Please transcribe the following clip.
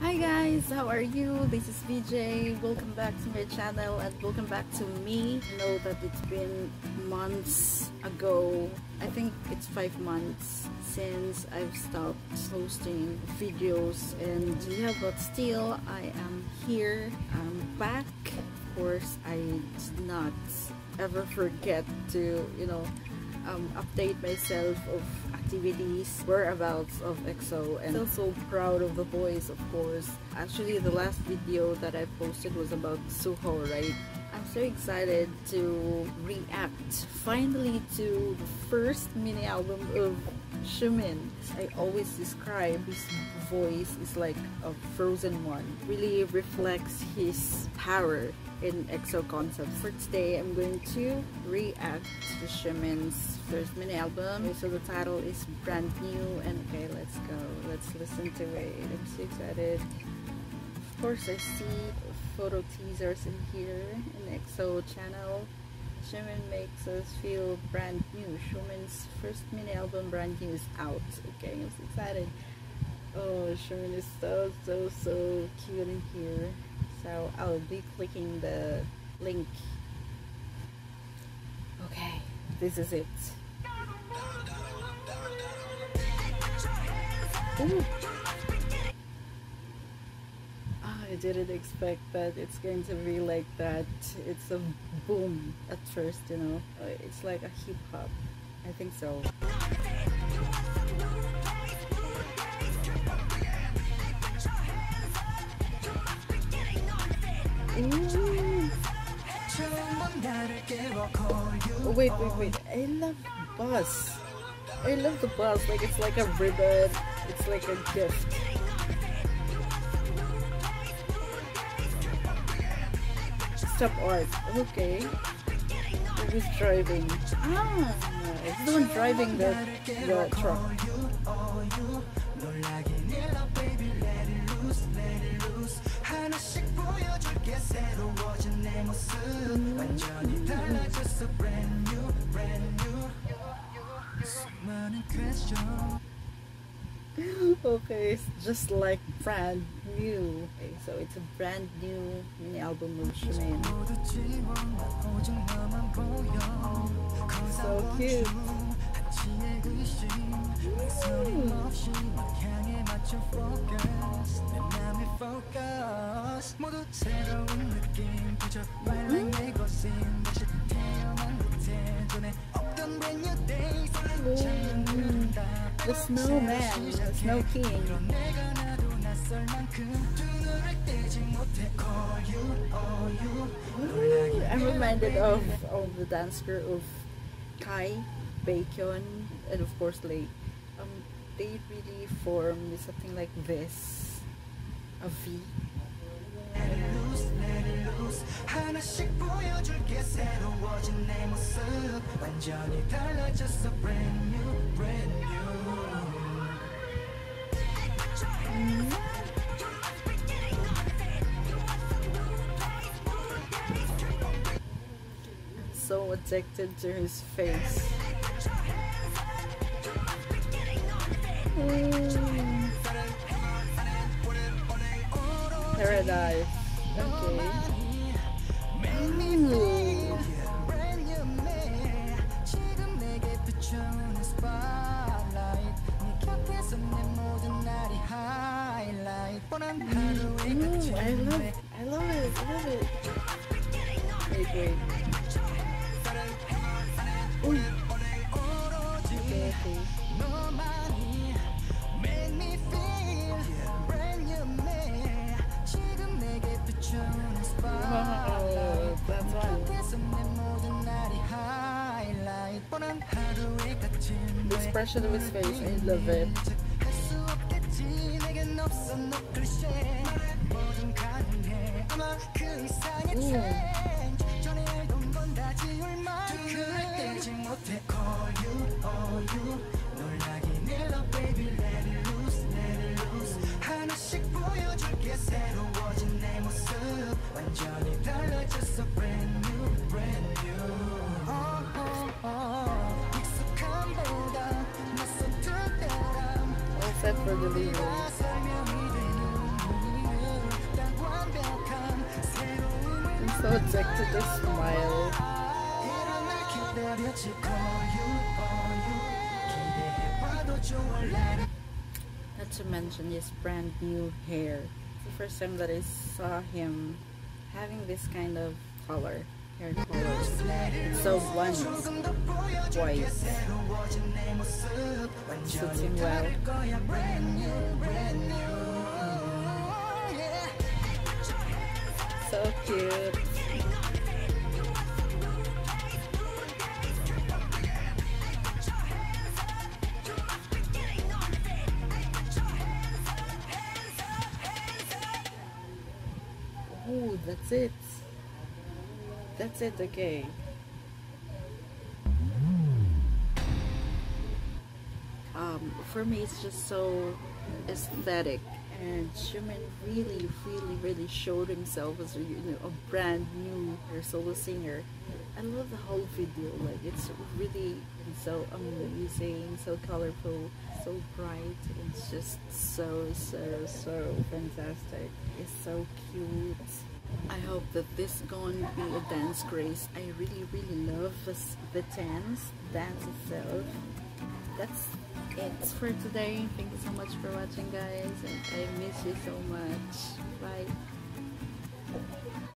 Hi guys, how are you? This is VJ. Welcome back to my channel and welcome back to me. I know that it's been months ago. I think it's five months since I've stopped posting videos and yeah, but still I am here. I'm back. Of course, I did not ever forget to, you know, um, update myself of activities, whereabouts of EXO and so proud of the boys of course. Actually the last video that I posted was about Suho, right? I'm so excited to react finally to the first mini album of Xiumin. I always describe his voice is like a frozen one. Really reflects his power in EXO concept. For today, I'm going to react to Xiumin's first mini album. Okay, so the title is brand new and okay, let's go. Let's listen to it. I'm so excited. Of course, I see photo teasers in here in EXO channel. Xiumin makes us feel brand new. Xiumin's first mini album, brand new, is out. Okay, I'm so excited. Oh, Xiumin is so, so, so cute in here so I'll be clicking the link okay this is it Ooh. Didn't expect that it's going to be like that it's a boom at first you know uh, it's like a hip-hop I think so Oh, wait, wait, wait. I love bus. I love the bus. Like, it's like a ribbon. It's like a gift. Stop art. Okay. Who's driving? Ah, it's the one driving the, the truck. 완전 okay, it's just like brand new. Okay, so it's a brand new mini album of Xiumin. So cute. Hmm. The snowman, the snow king. I'm reminded of, of the dance crew of Kai, Baekhyun, and of course Lay. Um, they really formed something like this, a V. 하나씩 보여줄게 새로워진 내 모습 완전히 달라졌어 brand new brand new 음. I'm so addicted to his face mm. Paradise okay Mm, I love it. I love it. I love it. Wait, wait. Ooh. Okay, okay. Wow, that's one. The expression of his face, I love it. Mm. for the. I'm so addicted to smile. Not to mention his brand new hair. It's the first time that I saw him having this kind of color hair color. It's so blunt. Suits him well. So cute. That's it. That's it, okay. Um, for me, it's just so aesthetic. And Xiumin really, really, really showed himself as a, you know, a brand new solo singer. I love the whole video. Like it's really so amazing, so colorful, so bright. It's just so, so, so fantastic. It's so cute. I hope that this is going to be a dance grace. I really, really love this, the dance, dance itself. That's it for today. Thank you so much for watching guys and I miss you so much. Bye.